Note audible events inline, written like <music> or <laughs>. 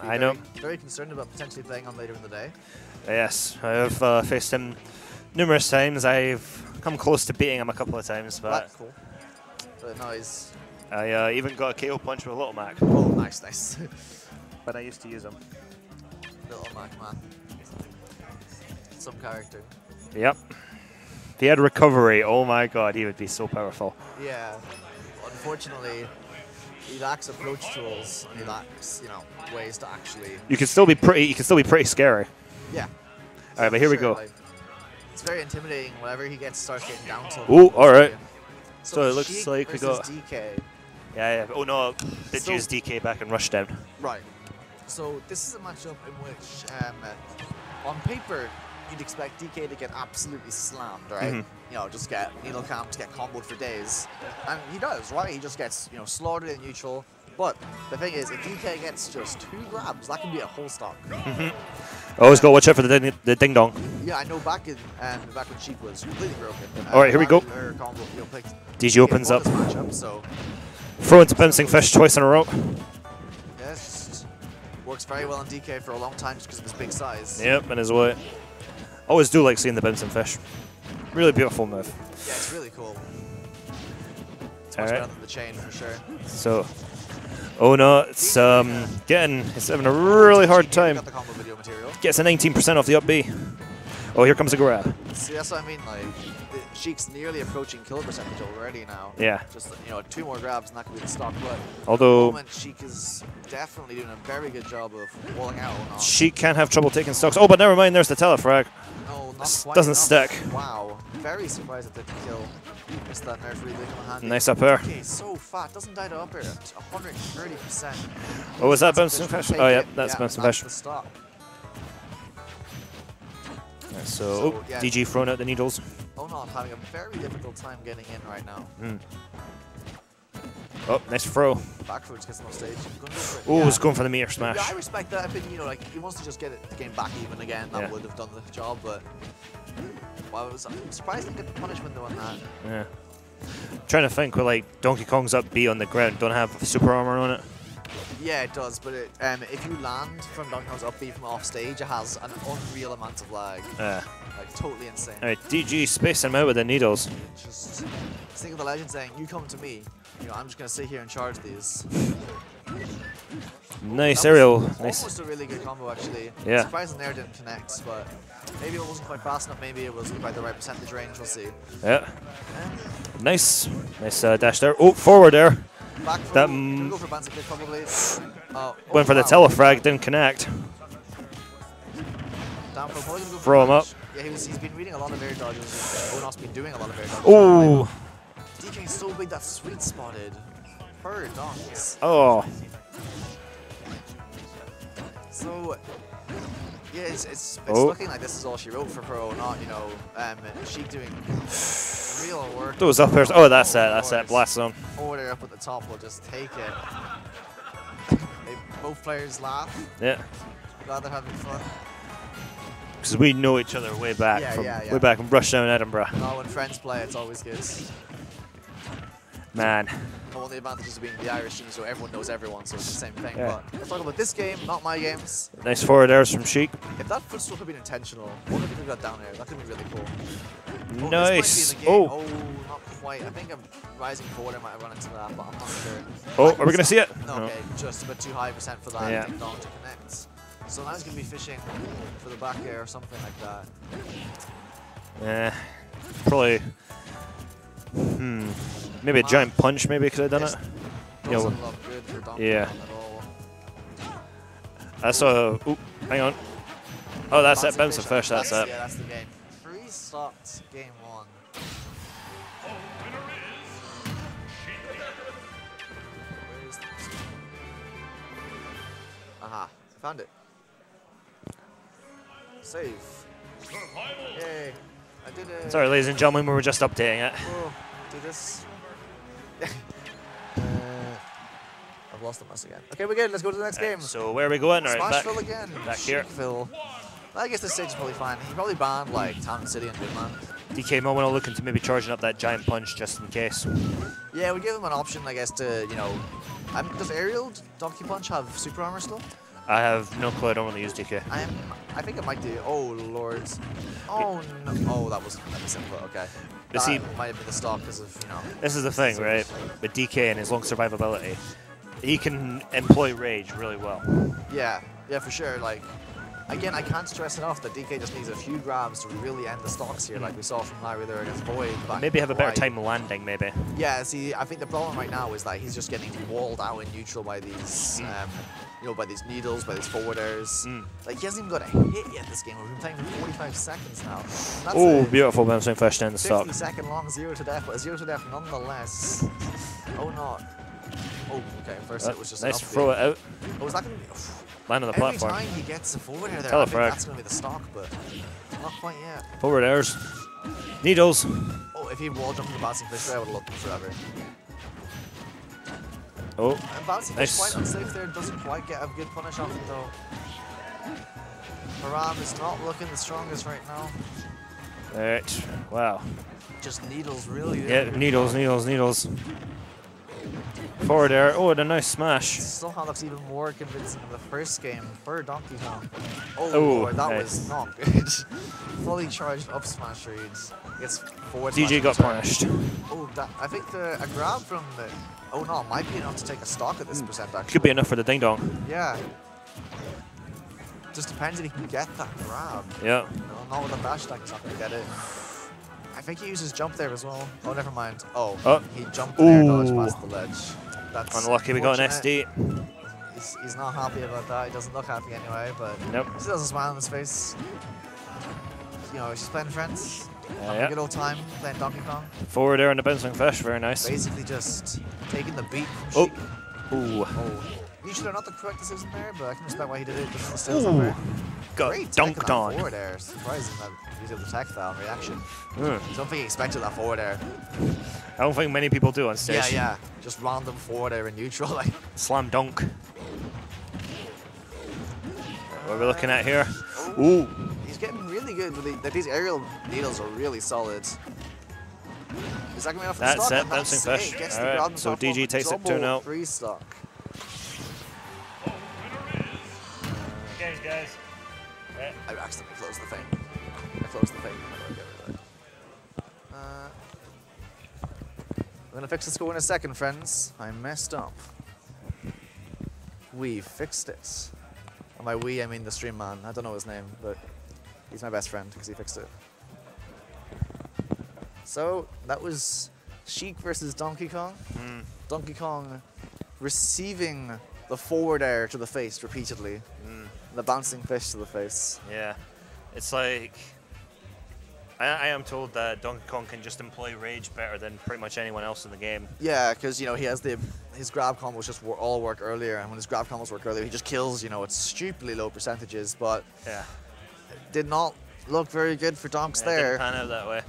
Be I very, know. Very concerned about potentially playing on later in the day. Yes, I've uh, faced him numerous times. I've come close to beating him a couple of times, but That's cool. But no, he's I uh, even got a KO punch with a Little Mac. oh nice, nice. <laughs> But I used to use him. Little Mac man. Some character. Yep. If he had recovery, oh my god, he would be so powerful. Yeah. Unfortunately, he lacks approach tools and he lacks, you know, ways to actually. You can still be pretty. You can still be pretty scary. Yeah. All right, but here we go. like, it's very intimidating whenever he gets starts getting down to. Ooh, all right. So it looks Sheik like we versus got- DK. Yeah, yeah. Oh no, did So- use DK back and Rushdown. Right. So this is a matchup in which, um, on paper, you'd expect DK to get absolutely slammed, right? Mhm. You know, just get needle camped, get comboed for days, and he does, right? He just gets you know slaughtered in neutral. But the thing is, if DK gets just two grabs, that can be a whole stock. Always got to watch out for the ding, the ding dong. Yeah, I know back in um, back when Sheik was completely broken. All right, here we go. Combo, you know, picked DG opens up. matchup, so Throw into bouncing fish twice in a row. Yes, works very well on DK for a long time just because of his big size. Yep, and his way. Always do like seeing the bouncing fish. Really beautiful move. Yeah, it's really cool. It's much right. better than the chain for sure. So, oh no, it's um getting it's having a really hard time. Got the combo video material. Gets a 19% off the up B. Oh, here comes a grab. See, that's what I mean. Like, the Sheik's nearly approaching kill percentage already now. Yeah. Just you know, two more grabs and that could be the stock. But at Although moment, Sheik is definitely doing a very good job of walling out. On she can't have trouble taking stocks. Oh, but never mind. There's the telefrag. No, not quite doesn't enough. stick. Wow. Very surprised at the kill. Missed that nerf really handy. Nice up air. Okay, so fat. Doesn't die to up air. 130%. Oh, is that official fish? Oh, yeah, that's yeah, bouncing that's stop. So, So, yeah. DG throwing out the needles. Oh no, I'm having a very difficult time getting in right now. Mm. Oh, nice throw. Backwards gets no stage. Oh, Yeah. was going for the meteor smash. Yeah, I respect that. I think, you know, like, he wants to just get it, the game back even again. That Yeah. would have done the job, but... Well, I was I'm surprised he didn't get the punishment though on that. Yeah. Trying to think, with like Donkey Kong's up B on the ground, don't have super armor on it. Yeah, it does, but it, um, if you land from Donkey Kong's up from off stage, it has an unreal amount of lag. Uh, Like, totally insane. Alright, DG spacing him out with the needles. Just think of the legend saying, you come to me. You know, I'm just going to sit here and charge these. Nice That was aerial. Nice. Almost a really good combo, actually. Yeah. Surprising there didn't connect, but maybe it wasn't quite fast enough. Maybe it wasn't quite the right percentage range. We'll see. Yeah. Nice. Nice uh, dash there. Oh, forward there. Back for, That, mm, go for bouncy kick probably. Oh, Went for the telefrag, didn't connect. Down for probably go for Throw him up. Yeah, he was, he's been reading a lot of air dodges. Onos been doing a lot of air dodges. Oh. DK's so big that's sweet spotted. Per donks. Oh. So, yeah, it's, it's, it's Oh. looking like this is all she wrote for Pro, not, you know, um, Sheik doing real work. Those up airs. Oh, that's it. That's it. Blast zone. Order up at the top We'll just take it. <laughs> they, both players laugh. Yeah. Glad they're having fun. Because we know each other way back Yeah, from yeah, yeah. way back from Rushdown, Edinburgh. Oh, no, when friends play, it's always good. Man. One of the advantages of being the Irish team, so everyone knows everyone, so it's the same thing. Yeah. But let's talk about this game, not my games. Nice forward airs from Sheik. If that footstool had been intentional, what if it got down there? That could be really cool. Oh, Nice. This might be in the game. Oh. oh, not quite. I think I'm rising forward. I might have run into that, but I'm not sure. Oh, are we gonna see it? No, No. okay, just a bit too high percent for that Yeah. dong to connect. So now he's gonna be fishing for the back air or something like that. Yeah. Probably. Hmm. Maybe a giant punch. Maybe could have done it. You look good for yeah. At all. I saw. Oop, hang on. Oh, that's it. Bouncing fish. That's it. Yeah, that's the game. Three stopped game one. Where is this? Aha, found it. Save. Yay. Sorry, ladies and gentlemen, we were just updating it. Oh, do this. <laughs> uh, I've lost the mouse again. Okay, we're good. Let's go to the next game. So where are we going? All right, back. Smashville again. back here. Phil. I guess this stage is probably fine. He probably banned like Town City and Goodman. DK Moment looking to maybe charging up that giant punch just in case. Yeah, we give him an option, I guess, to you know. Um, does Aerial Donkey Punch have super armor still? I have no clue. I don't really use DK. I'm. I think it might do. Oh lords. Oh no. Oh, that was that was input. Okay. Is that he- might have been the stock because of you know. This is the thing, right? With DK and his long survivability, he can employ rage really well. Yeah. Yeah, for sure. Like. Again, I can't stress enough that DK just needs a few grabs to really end the stocks here, like we saw from Larry there against Void. Maybe have a better time landing, maybe. Yeah, see, I think the problem right now is that he's just getting walled out in neutral by these, um, you know, by these needles, by these forwarders. Mm. Like, he hasn't even got a hit yet this game. We've been playing for 45 seconds now. Oh, beautiful bouncing down the stock. second long zero to death, but zero to death nonetheless. Oh, not. Oh, okay. First Uh, it was just nice throw it out. Oh, is that going to be. Land on the Every platform. time he gets a forward air there, I think that's going to be the stock, but not quite yet. Forward airs. Needles. Oh, if he wall jumped the bouncing fish I would have looked forever. Oh, And Nice. quite unsafe there, doesn't quite get a good punish off him though. Haram is not looking the strongest right now. alright. Wow. Just needles really. Yeah, needles, needles, needles. Forward air. Oh, and a nice smash. Somehow looks even more convincing in the first game for Donkey Kong. Oh, Oh, Lord, that nice. was not good. <laughs> Fully charged up smash reads. Gets forward DJ got punished. Oh, that, I think the a grab from the. Oh no, might be enough to take a stock at this hmm. percent actually. Could be enough for the ding dong. Yeah. Just depends if he can get that grab. Yeah. No, not with a dash attack, he's not going to get it. I think he uses jump there as well. Oh, never mind. Oh, Oh. he jumped there, dodge past the ledge. That's Unlucky we got an. SD. He's, he's not happy about that. He doesn't look happy anyway, but Nope. he still has a smile on his face. You know, he's just playing friends. yeah. a good old time playing Donkey Kong. Forward air and the bouncing fish. Very nice. Basically just taking the beat Oh. Sheik. Ooh. Oh. Usually not the correct decision there, but I can respect why he did it. Just the stills Ooh. On there. Got Great taking that dunked on. forward air. Surprising that he's able to tech that on reaction. Mm. I don't think he expected that forward air. I don't think many people do on stage. Yeah, yeah. Just random forward air in neutral. Like, Slam dunk. What are we looking at here? Ooh. he's getting really good. With the, that these aerial needles are really solid. Is that going to be enough for the That's stock? it, And that's fish. it. Gets the Alright, grab on so DG takes it double 2-0. Free stock. Guys, I accidentally closed the thing. I closed the thing. How do I get rid of that? Uh, I'm gonna fix the score in a second, friends. I messed up. We fixed it. And by we, I mean the stream man. I don't know his name, but he's my best friend because he fixed it. So that was Sheik versus Donkey Kong. Mm. Donkey Kong receiving the forward air to the face repeatedly, Mm. The bouncing fish to the face. Yeah. It's like. I, I am told that Donkey Kong can just employ rage better than pretty much anyone else in the game. Yeah, because you know he has the his grab combos just all work earlier, and when his grab combos work earlier, he just kills you know at stupidly low percentages. But Yeah. did not look very good for Donks yeah it didn't there. pan out that way.